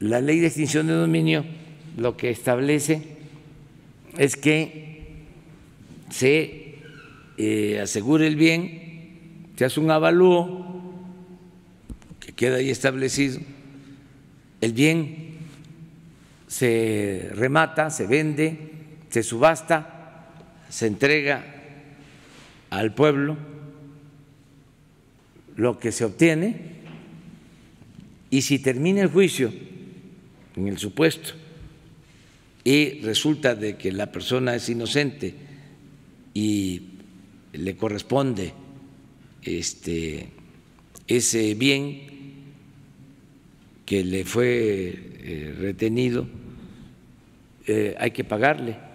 la ley de extinción de dominio lo que establece es que se eh, asegure el bien, se hace un avalúo que queda ahí establecido, el bien se remata, se vende, se subasta, se entrega al pueblo lo que se obtiene y si termina el juicio en el supuesto. Y resulta de que la persona es inocente y le corresponde este ese bien que le fue eh, retenido, eh, hay que pagarle